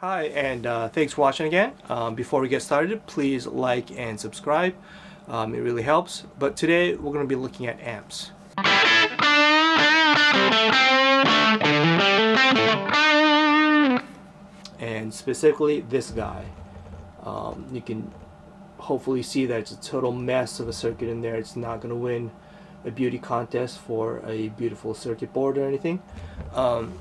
Hi, and uh, thanks for watching again. Um, before we get started, please like and subscribe. Um, it really helps. But today we're going to be looking at amps. And specifically this guy. Um, you can hopefully see that it's a total mess of a circuit in there. It's not going to win a beauty contest for a beautiful circuit board or anything. Um,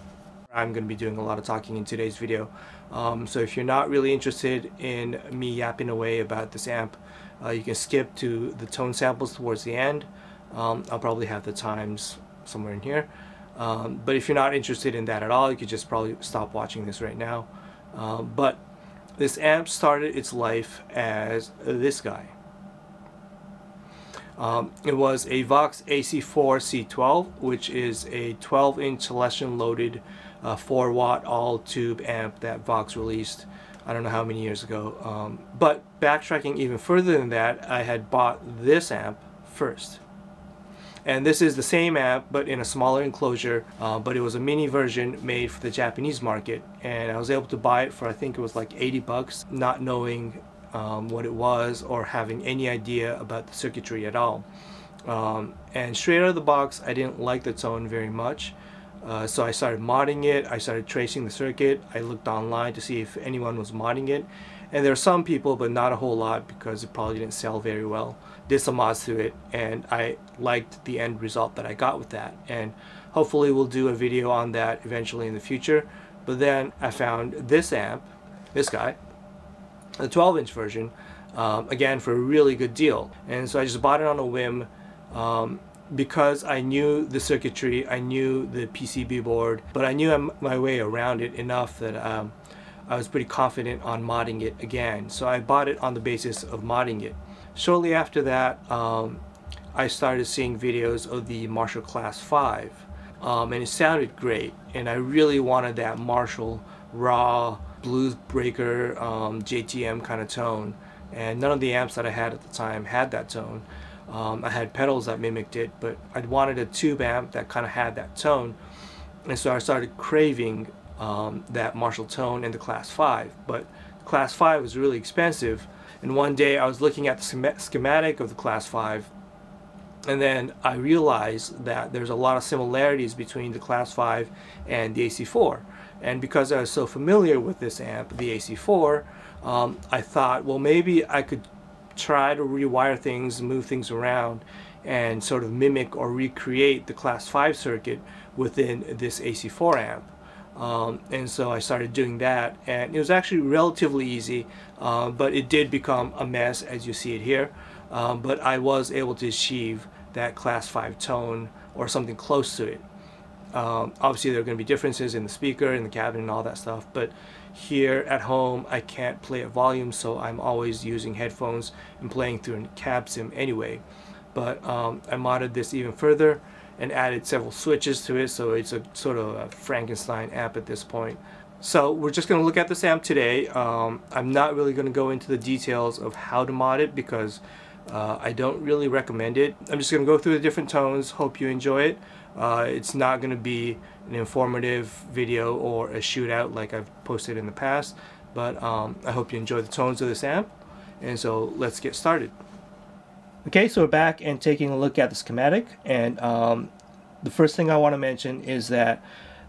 I'm going to be doing a lot of talking in today's video. Um, so if you're not really interested in me yapping away about this amp, uh, you can skip to the tone samples towards the end. Um, I'll probably have the times somewhere in here. Um, but if you're not interested in that at all, you could just probably stop watching this right now. Uh, but this amp started its life as this guy. Um, it was a Vox AC4 C12, which is a 12 inch Celestion loaded uh, 4 watt all tube amp that Vox released I don't know how many years ago. Um, but backtracking even further than that, I had bought this amp first. And this is the same amp but in a smaller enclosure, uh, but it was a mini version made for the Japanese market. And I was able to buy it for I think it was like 80 bucks, not knowing um, what it was or having any idea about the circuitry at all. Um, and straight out of the box, I didn't like the tone very much. Uh, so I started modding it, I started tracing the circuit, I looked online to see if anyone was modding it. And there are some people, but not a whole lot because it probably didn't sell very well. Did some mods to it and I liked the end result that I got with that. And hopefully we'll do a video on that eventually in the future. But then I found this amp, this guy, the 12 inch version um, again for a really good deal and so I just bought it on a whim um, because I knew the circuitry I knew the PCB board but I knew my way around it enough that um, I was pretty confident on modding it again so I bought it on the basis of modding it shortly after that um, I started seeing videos of the Marshall class 5 um, and it sounded great and I really wanted that Marshall raw blues breaker um, JTM kind of tone and none of the amps that I had at the time had that tone. Um, I had pedals that mimicked it but I wanted a tube amp that kind of had that tone. And so I started craving um, that Marshall tone in the class 5 but class 5 was really expensive. And one day I was looking at the schematic of the class 5 and then I realized that there's a lot of similarities between the class 5 and the AC4 and because I was so familiar with this amp, the AC4, um, I thought, well, maybe I could try to rewire things, move things around, and sort of mimic or recreate the Class 5 circuit within this AC4 amp. Um, and so I started doing that, and it was actually relatively easy, uh, but it did become a mess as you see it here. Um, but I was able to achieve that Class 5 tone or something close to it. Um, obviously there are going to be differences in the speaker and the cabinet and all that stuff but here at home I can't play at volume so I'm always using headphones and playing through a cab sim anyway. But um, I modded this even further and added several switches to it so it's a sort of a Frankenstein amp at this point. So we're just going to look at this amp today. Um, I'm not really going to go into the details of how to mod it because uh, I don't really recommend it. I'm just going to go through the different tones. Hope you enjoy it uh, it's not going to be an informative video or a shootout like I've posted in the past, but um, I hope you enjoy the tones of this amp. And so let's get started. Okay, so we're back and taking a look at the schematic. And um, the first thing I want to mention is that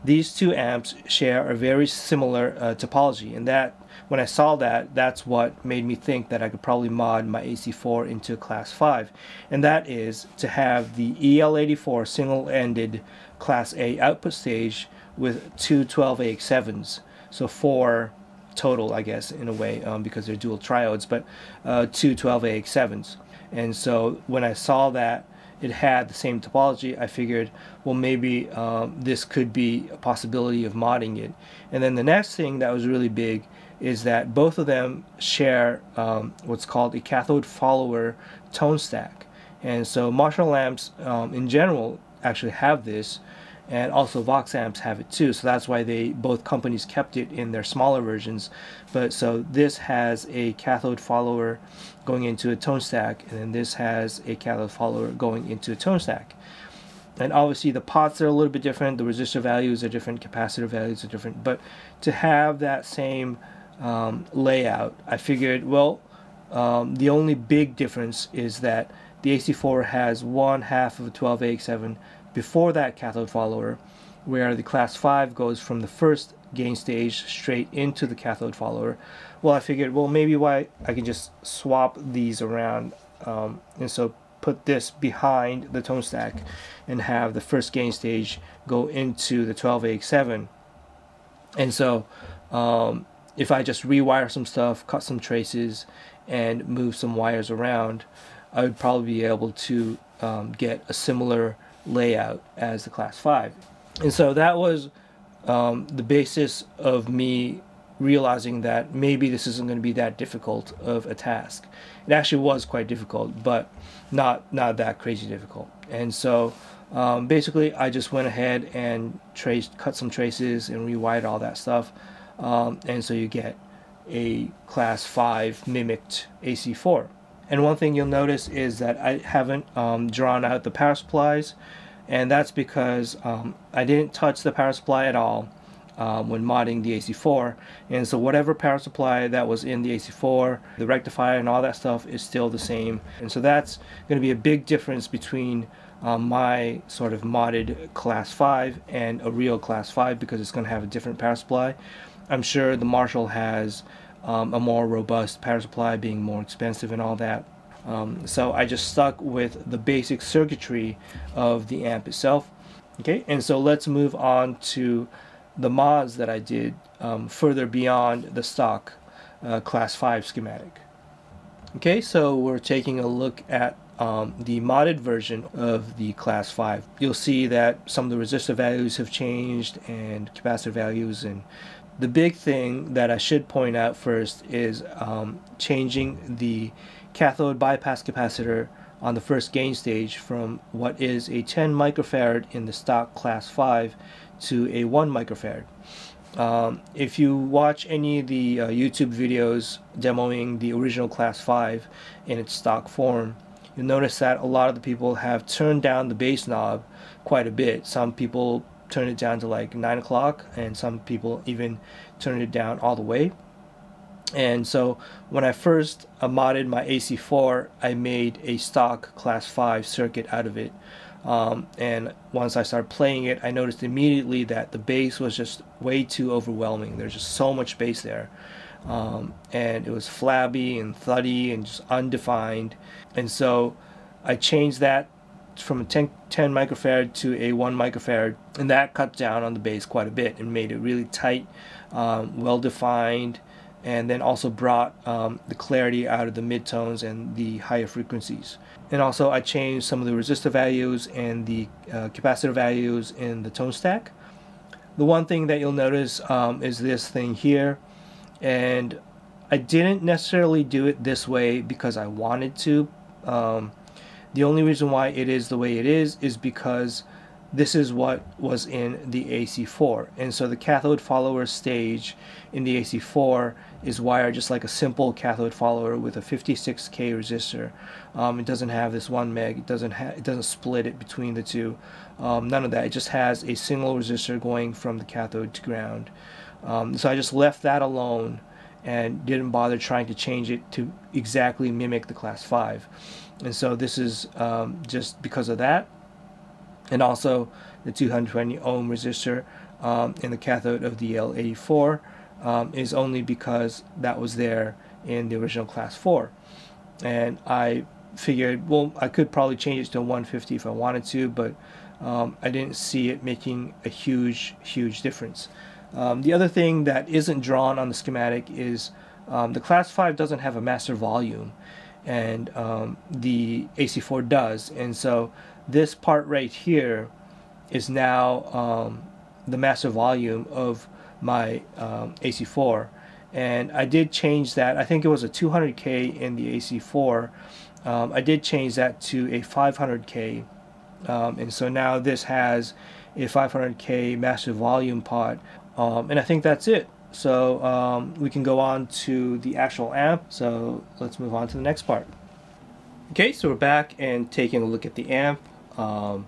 these two amps share a very similar uh, topology and that when I saw that that's what made me think that I could probably mod my AC4 into class 5 and that is to have the EL84 single-ended class A output stage with two 12AX7s so four total I guess in a way um, because they're dual triodes but uh, two 12AX7s and so when I saw that it had the same topology, I figured, well, maybe um, this could be a possibility of modding it. And then the next thing that was really big is that both of them share um, what's called a cathode follower tone stack. And so Marshall amps um, in general actually have this, and also Vox amps have it too. So that's why they both companies kept it in their smaller versions. But so this has a cathode follower going into a tone stack, and then this has a cathode follower going into a tone stack. and obviously the pots are a little bit different, the resistor values are different, capacitor values are different, but to have that same um, layout, I figured, well, um, the only big difference is that the AC4 has one half of a 12AX7 before that cathode follower, where the class 5 goes from the first gain stage straight into the cathode follower. Well, I figured, well, maybe why I can just swap these around. Um, and so put this behind the tone stack and have the first gain stage go into the 12AX7. And so um, if I just rewire some stuff, cut some traces, and move some wires around, I would probably be able to um, get a similar layout as the class 5. And so that was um, the basis of me realizing that maybe this isn't going to be that difficult of a task. It actually was quite difficult, but not not that crazy difficult. And so um, basically, I just went ahead and traced, cut some traces, and rewired all that stuff. Um, and so you get a class 5 mimicked AC4. And one thing you'll notice is that I haven't um, drawn out the power supplies. And that's because um, I didn't touch the power supply at all um, when modding the AC4 and so whatever power supply that was in the AC4 the rectifier and all that stuff is still the same. And so that's going to be a big difference between um, my sort of modded class 5 and a real class 5 because it's going to have a different power supply. I'm sure the Marshall has um, a more robust power supply being more expensive and all that. Um, so I just stuck with the basic circuitry of the amp itself. Okay, and so let's move on to the mods that I did um, further beyond the stock uh, class 5 schematic. Okay, so we're taking a look at um, the modded version of the class 5. You'll see that some of the resistor values have changed and capacitor values and the big thing that I should point out first is um, changing the cathode bypass capacitor on the first gain stage from what is a 10 microfarad in the stock class 5 to a 1 microfarad. Um, if you watch any of the uh, YouTube videos demoing the original class 5 in its stock form, you'll notice that a lot of the people have turned down the bass knob quite a bit. Some people turn it down to like 9 o'clock and some people even turn it down all the way. And so when I first modded my AC4 I made a stock class 5 circuit out of it. Um, and once I started playing it I noticed immediately that the bass was just way too overwhelming. There's just so much bass there. Um, and it was flabby and thuddy and just undefined. And so I changed that from a 10, 10 microfarad to a 1 microfarad and that cut down on the bass quite a bit and made it really tight um, well defined and then also brought um, the clarity out of the midtones and the higher frequencies. And also I changed some of the resistor values and the uh, capacitor values in the tone stack. The one thing that you'll notice um, is this thing here and I didn't necessarily do it this way because I wanted to um, the only reason why it is the way it is is because this is what was in the AC4 and so the cathode follower stage in the AC4 is wired just like a simple cathode follower with a 56k resistor. Um, it doesn't have this one meg it doesn't it doesn't split it between the two. Um, none of that. It just has a single resistor going from the cathode to ground. Um, so I just left that alone and didn't bother trying to change it to exactly mimic the class 5 and so this is um, just because of that. And also the 220 ohm resistor um, in the cathode of the EL84 um, is only because that was there in the original class 4 and I figured well I could probably change it to 150 if I wanted to but um, I didn't see it making a huge huge difference. Um, the other thing that isn't drawn on the schematic is um, the class 5 doesn't have a master volume and um, the AC4 does. And so this part right here is now um, the master volume of my um, AC4 and I did change that. I think it was a 200k in the AC4 um, I did change that to a 500k um, and so now this has a 500k master volume pot um, and I think that's it so um, we can go on to the actual amp. So let's move on to the next part. Okay, so we're back and taking a look at the amp. Um,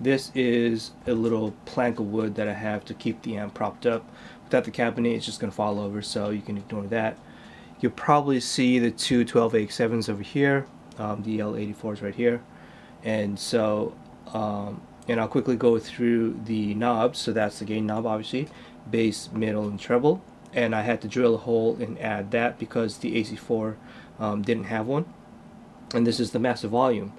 This is a little plank of wood that I have to keep the amp propped up. Without the cabinet, it's just going to fall over, so you can ignore that. You'll probably see the two 12AX7s over here, um, the EL84s right here. And so, um, and I'll quickly go through the knobs. So that's the gain knob, obviously, bass, middle, and treble. And I had to drill a hole and add that because the AC4 um, didn't have one. And this is the master volume.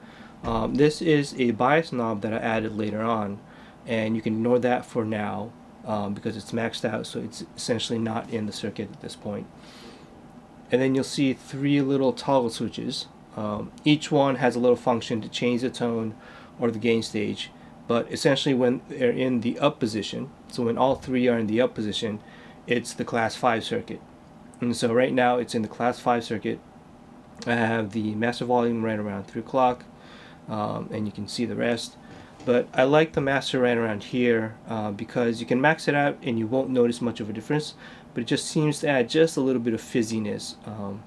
Um, this is a bias knob that I added later on and you can ignore that for now um, because it's maxed out so it's essentially not in the circuit at this point. And then you'll see three little toggle switches. Um, each one has a little function to change the tone or the gain stage but essentially when they're in the up position so when all three are in the up position it's the class 5 circuit. And so right now it's in the class 5 circuit. I have the master volume right around 3 o'clock um, and you can see the rest. But I like the master right around here uh, because you can max it out and you won't notice much of a difference but it just seems to add just a little bit of fizziness um,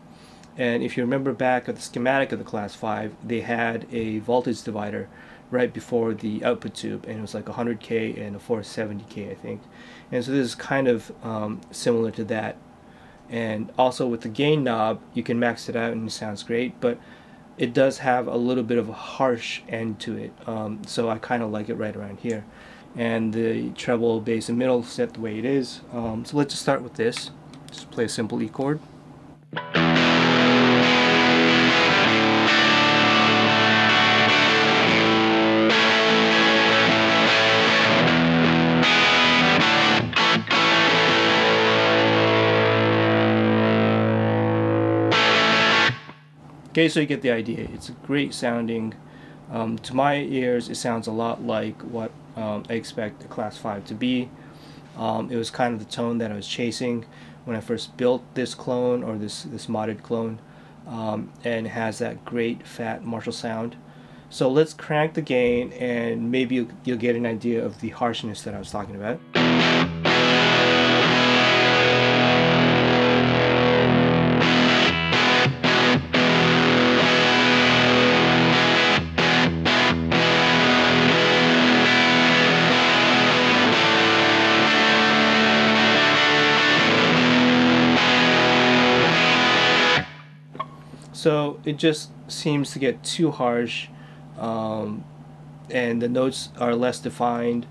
and if you remember back at the schematic of the class 5 they had a voltage divider right before the output tube and it was like 100k and a 470k I think. And so this is kind of um, similar to that. And also with the gain knob you can max it out and it sounds great but it does have a little bit of a harsh end to it. Um, so I kind of like it right around here. And the treble bass and middle set the way it is. Um, so let's just start with this. Just play a simple E chord Okay, so you get the idea. It's a great sounding. Um, to my ears, it sounds a lot like what um, I expect a Class 5 to be. Um, it was kind of the tone that I was chasing when I first built this clone or this, this modded clone. Um, and has that great fat Marshall sound. So let's crank the gain and maybe you'll, you'll get an idea of the harshness that I was talking about. It just seems to get too harsh um, and the notes are less defined.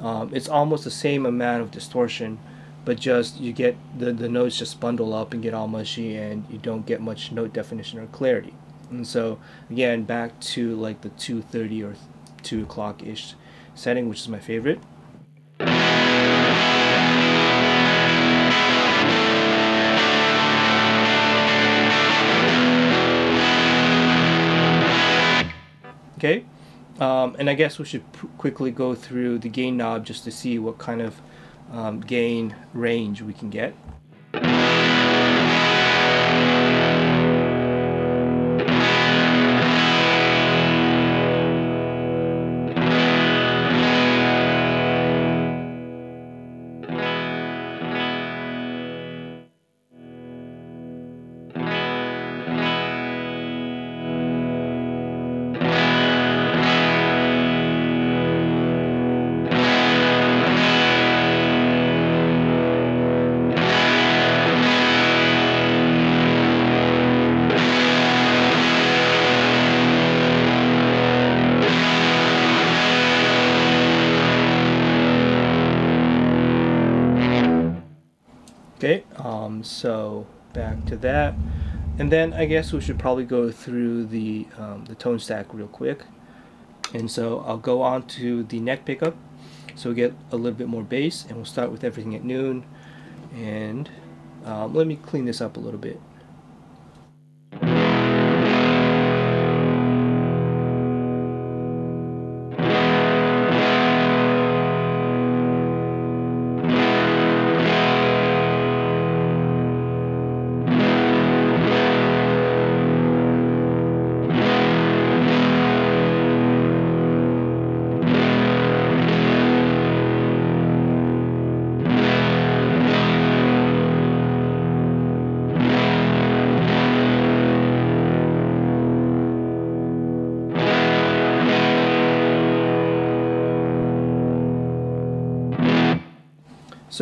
Um, it's almost the same amount of distortion but just you get the, the notes just bundle up and get all mushy and you don't get much note definition or clarity. And so again back to like the 230 or 2 o'clock ish setting which is my favorite. Okay, um, and I guess we should quickly go through the gain knob just to see what kind of um, gain range we can get. So back to that. And then I guess we should probably go through the, um, the tone stack real quick. And so I'll go on to the neck pickup. So we get a little bit more bass and we'll start with everything at noon. And um, let me clean this up a little bit.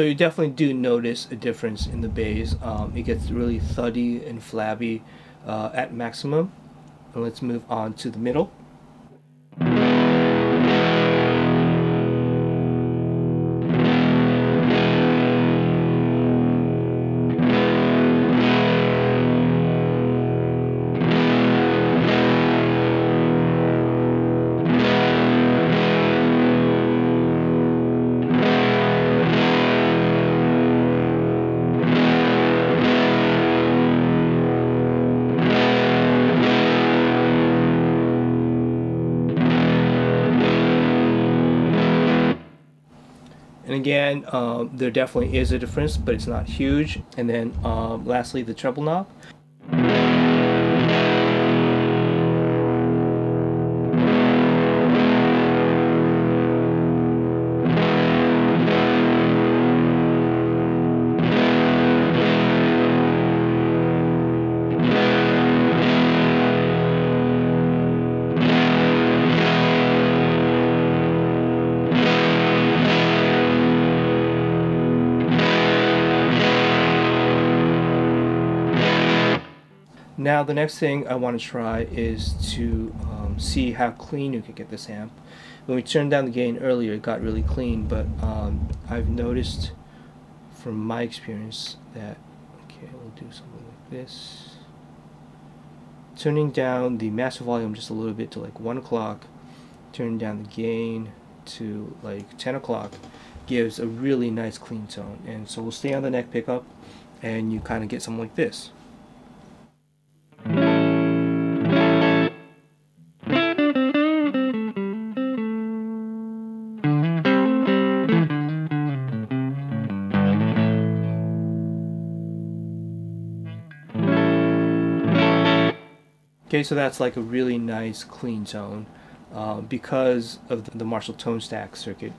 So you definitely do notice a difference in the bass. Um, it gets really thuddy and flabby uh, at maximum. And let's move on to the middle. Again, um, there definitely is a difference, but it's not huge. And then um, lastly, the treble knob. Now the next thing I want to try is to um, see how clean you can get this amp. When we turned down the gain earlier it got really clean but um, I've noticed from my experience that okay we'll do something like this. Turning down the master volume just a little bit to like 1 o'clock turning down the gain to like 10 o'clock gives a really nice clean tone. And so we'll stay on the neck pickup and you kind of get something like this Okay, so that's like a really nice clean tone. Uh, because of the, the, Marshall tone stack circuit,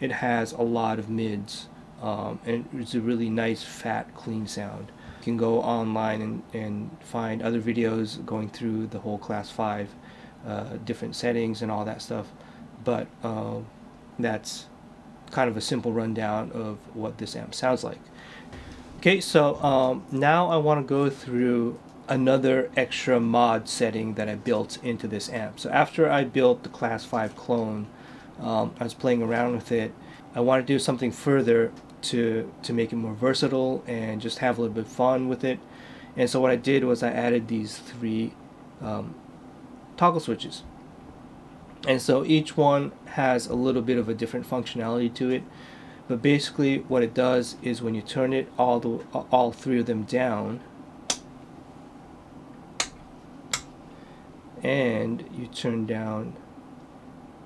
it has a lot of mids um, and it's a really nice fat clean sound. You can go online and, and find other videos going through the whole class 5 uh, different settings and all that stuff but uh, that's kind of a simple rundown of what this amp sounds like. Okay, so um, now I want to go through another extra mod setting that I built into this amp. So after I built the class 5 clone, um, I was playing around with it. I want to do something further to, to make it more versatile and just have a little bit of fun with it. And so what I did was I added these three um, toggle switches. And so each one has a little bit of a different functionality to it. But basically what it does is when you turn it all the all three of them down, and you turn down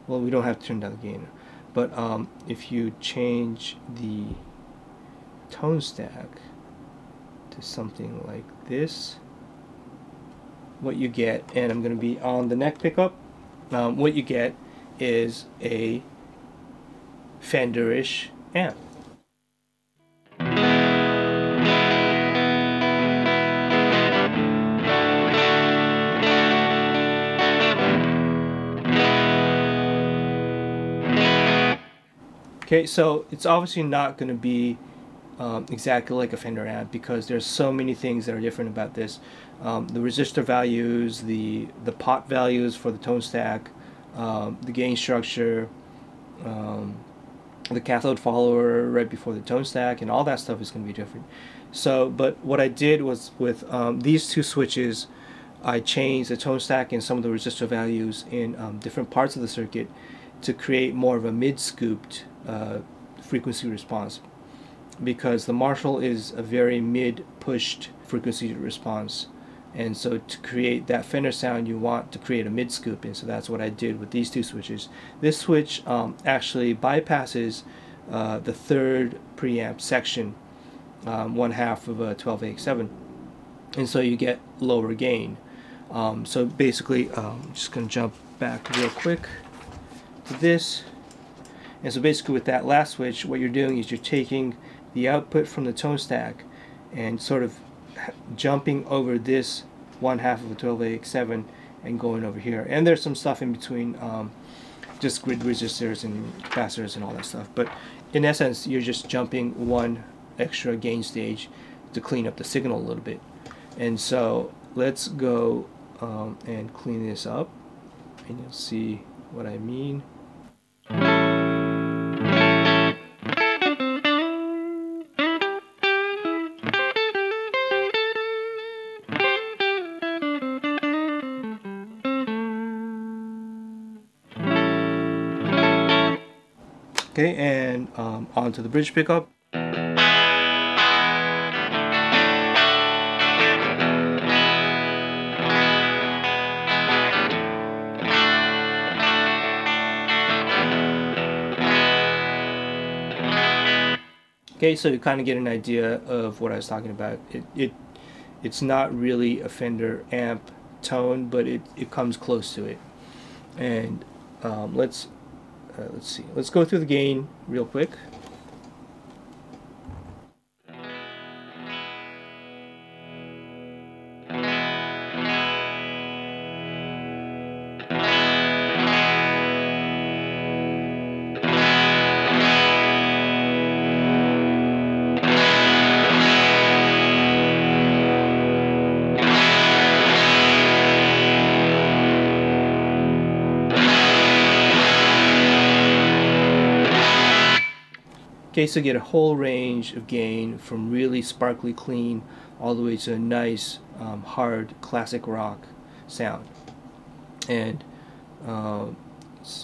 well we don't have to turn down the gain but um, if you change the tone stack to something like this what you get and I'm going to be on the neck pickup um, what you get is a Fenderish amp Okay, so it's obviously not going to be um, exactly like a Fender amp because there's so many things that are different about this. Um, the resistor values, the the pot values for the tone stack, um, the gain structure, um, the cathode follower right before the tone stack, and all that stuff is going to be different. So, but what I did was with um, these two switches, I changed the tone stack and some of the resistor values in um, different parts of the circuit to create more of a mid-scooped uh, frequency response. Because the Marshall is a very mid-pushed frequency response. And so to create that Fender sound you want to create a mid scoop and so that's what I did with these two switches. This switch um, actually bypasses uh, the third preamp section um, one half of a 12AX7 and so you get lower gain. Um, so basically um, I'm just going to jump back real quick to this and so basically with that last switch, what you're doing is you're taking the output from the tone stack and sort of jumping over this one half of a 12AX7 and going over here. And there's some stuff in between um, just grid resistors and capacitors and all that stuff. But in essence, you're just jumping one extra gain stage to clean up the signal a little bit. And so let's go um, and clean this up and you'll see what I mean. Okay, and um, onto the bridge pickup. Okay, so you kind of get an idea of what I was talking about. It, it it's not really a Fender amp tone, but it, it comes close to it. And um, let's let's see. Let's go through the gain real quick. Okay, so get a whole range of gain from really sparkly clean all the way to a nice um, hard classic rock sound. And uh,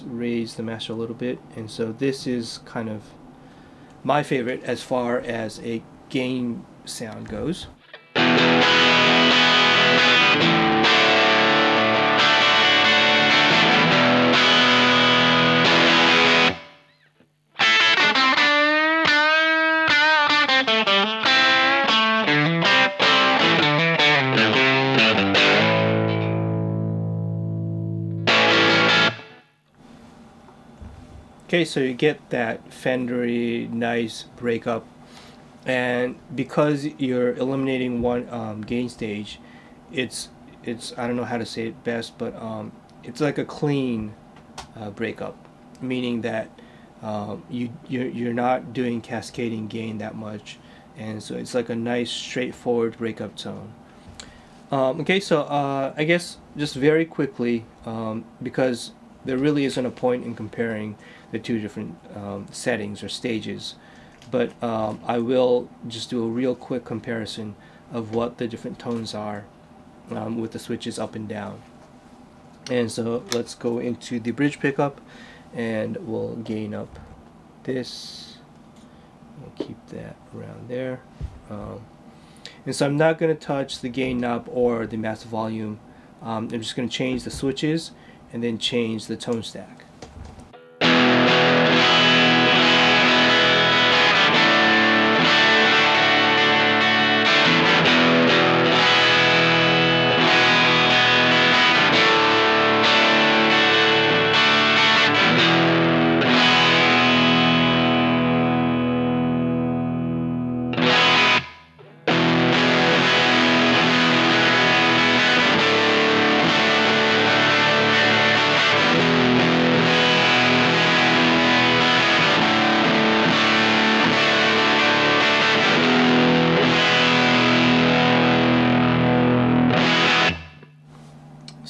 raise the master a little bit. And so this is kind of my favorite as far as a gain sound goes. Okay, so you get that Fendery nice breakup. And because you're eliminating one um, gain stage it's it's I don't know how to say it best but um, it's like a clean uh, breakup. Meaning that um, you you're, you're not doing cascading gain that much. And so it's like a nice straightforward breakup tone um, okay so uh, I guess just very quickly um, because there really isn't a point in comparing the two different um, settings or stages. But um, I will just do a real quick comparison of what the different tones are um, with the switches up and down. And so let's go into the bridge pickup and we'll gain up this. We'll keep that around there. Um, and so I'm not going to touch the gain knob or the master volume. Um, I'm just going to change the switches and then change the tone stack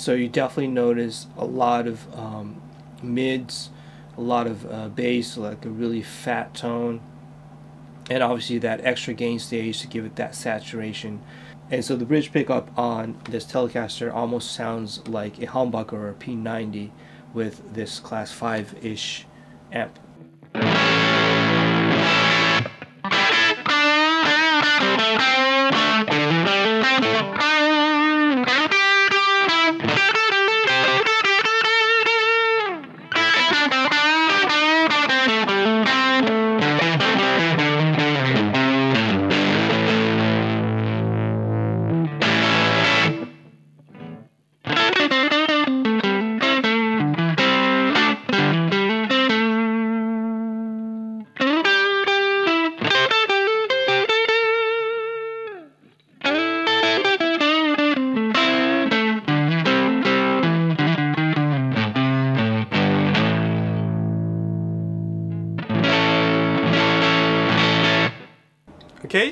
so you definitely notice a lot of um, mids, a lot of uh, bass, like a really fat tone, and obviously that extra gain stage to give it that saturation. And so the bridge pickup on this Telecaster almost sounds like a humbucker or a P90 with this class 5-ish amp.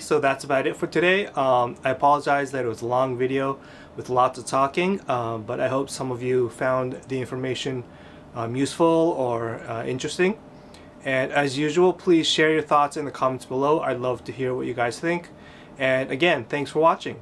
So that's about it for today. Um, I apologize that it was a long video with lots of talking, um, but I hope some of you found the information um, useful or uh, interesting. And as usual, please share your thoughts in the comments below. I'd love to hear what you guys think. And again, thanks for watching.